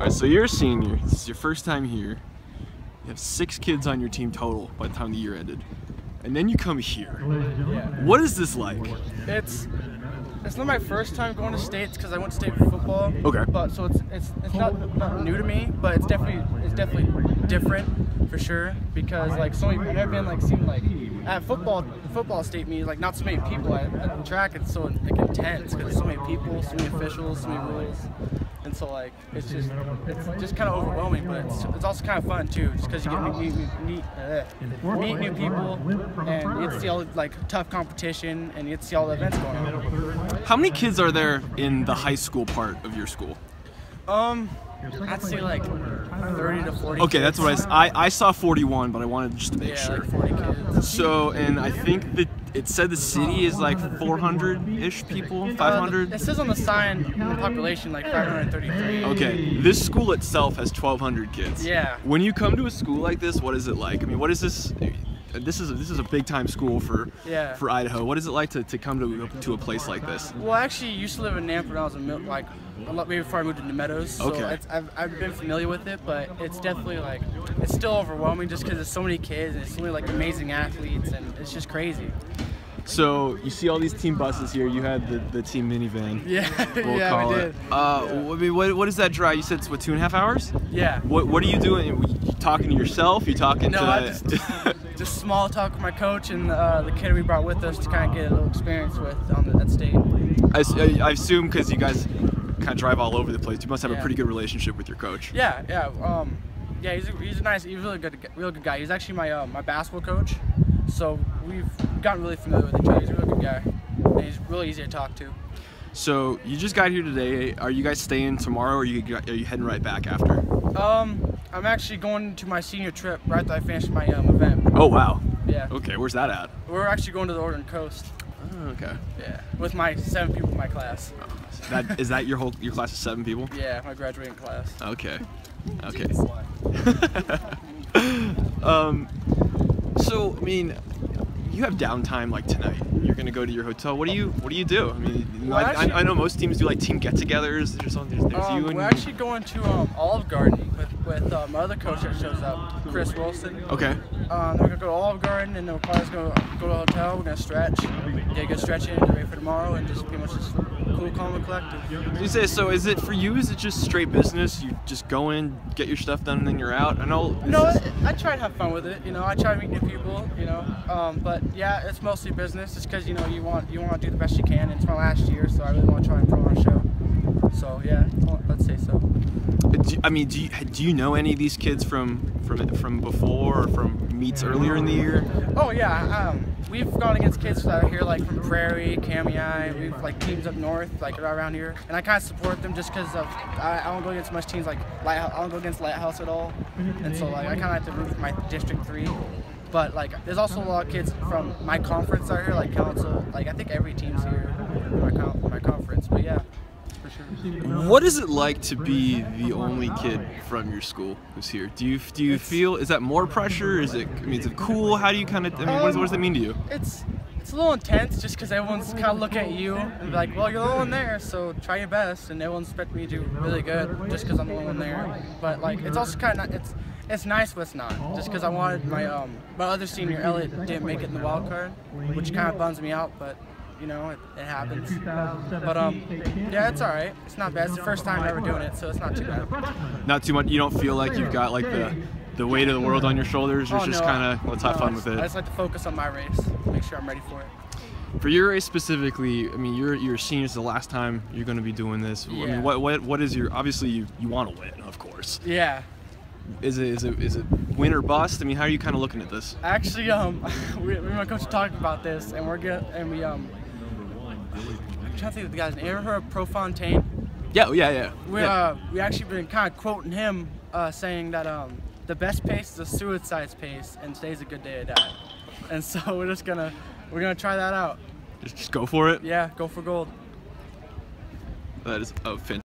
right, so you're a senior. This is your first time here. You have six kids on your team total by the time the year ended. And then you come here. Yeah. What is this like? It's it's not my first time going to states because I went to state for football. Okay. But so it's it's it's not not new to me, but it's definitely it's definitely different for sure because like so many I've been like seen like at football football state meetings like not so many people at, at track it's so like intense because so many people so many officials so many rules and so like it's just it's just kind of overwhelming but it's, it's also kind of fun too just because you get to meet, meet, meet, uh, meet new people and you get to see all like tough competition and you get to see all the events going on. How many kids are there in the high school part of your school? Um, I'd say like 30 to 40. Okay, kids. that's what I saw 41, but I wanted just to make Yeah, sure. like 40 kids. So, and I think that it said the city is like 400-ish people, Uh, 500. it says on the sign the population like 533. Okay, this school itself has 1,200 kids. Yeah. When you come to a school like this, what is it like? I mean, what is this? This is a, this is a big time school for Yeah. for Idaho. What is it like to, to come to to a place like this? Well, I actually used to live in Nampa when I was in mil- like a lot maybe before I moved to New Meadows. So Okay. it's, I've, I've been familiar with it, but it's definitely like it's still overwhelming just because there's so many kids and it's so many like amazing athletes and it's just crazy. So you see all these team buses here. You had the, the team minivan. Yeah, We'll yeah, call we it. did. Uh, I mean, what, what is that drive? You said it's what two and a half hours? Yeah. What what are you doing? You talking to yourself? You talking No, to? I just just small talk with my coach and uh, the kid we brought with us to kind of get a little experience with on the, that state. I assume because you guys kind of drive all over the place. You must have a pretty good relationship with your coach. Yeah, yeah, um, yeah. He's a, he's a nice, he's a really good, real good guy. He's actually my uh, my basketball coach, so we've gotten really familiar with each other. He's a really good guy, and he's really easy to talk to. So you just got here today. Are you guys staying tomorrow, or are you are you heading right back after? Um, I'm actually going to my senior trip right after I finish my um, event. Oh wow. Yeah, Okay, where's that at? we're actually going to the Oregon coast. Oh, okay. Yeah, with my seven people in my class. That is that your whole your class of seven people? Yeah, my graduating class. Okay. Okay. um. So I mean, you have downtime like tonight. You're gonna go to your hotel. What do you What do you do? I mean, Well, I, actually- I, I know most teams do like team get-togethers. There's something. There's, there's Um, you and we're actually going to um, Olive Garden with with my other coach that shows up, Chris Wilson. Okay. Um, we're gonna go to Olive Garden, and then we're probably just gonna go to a hotel. We're gonna stretch, get a good stretch in, get ready for tomorrow, and just pretty much just cool, calm, and collected. You say so? Is it for you? Is it just straight business? You just go in, get your stuff done, and then you're out. I know. No, I, try to have fun with it. You know, I try to meet new people. You know, um, but yeah, it's mostly business, just because you know you want you want to do the best you can. And it's my last year, so I really want to try and put on a show. So yeah, well, let's say so. Do I mean, do you, do you know any of these kids from from from before or from meets earlier in the year? Oh yeah, um, we've gone against kids that are here like from Prairie, Kamiah. We've like teams up north, like around here, and I kind of support them just because of I, I don't go against much teams like Lighthouse. I don't go against Lighthouse at all, and so like I kind of have to root for my District Three. But like, there's also a lot of kids from my conference are here, like Council. Like I think every team's here in my con- my conference. But yeah. What is it like to be the only kid from your school who's here? Do you do you It's- feel is that more pressure? Is it I mean, is it cool? How do you kind of I mean, what, does, what does that mean to you? it's it's a little intense just because everyone's kind of look at you and be like, well, you're the only one there, so try your best, and everyone's expect me to do really good just because I'm the only one there. But like, it's also kind of it's it's nice, but it's not. Just because I wanted my um my other senior Elliot didn't make it in the wild card, which kind of bums me out, but. You know, it, it happens. But um, yeah, it's all right. It's not bad. It's the first time ever doing it, so it's not too bad. Not too much. You don't feel like you've got like the the weight of the world on your shoulders. You're Oh, just no, kind of let's have no, fun I with it. I just like to focus on my race, make sure I'm ready for it. For your race specifically, I mean, you're you're senior. It's the last time you're going to be doing this. Yeah. I mean, what what what is your? Obviously, you you want to win, of course. Yeah, Is it is it is it win or bust? I mean, how are you kind of looking at this? Actually, um, we, me and my coach talked about this, and we're good, and we um, I'm trying to think of the guy's name. Ever heard of Prefontaine? Yeah, oh, yeah, yeah. We yeah. uh, we actually been kind of quoting him, uh, saying that um, the best pace is a suicide pace, and today's a good day to die. And so we're just gonna we're gonna try that out. just, just go for it. Yeah, go for gold. That is oh, fantastic.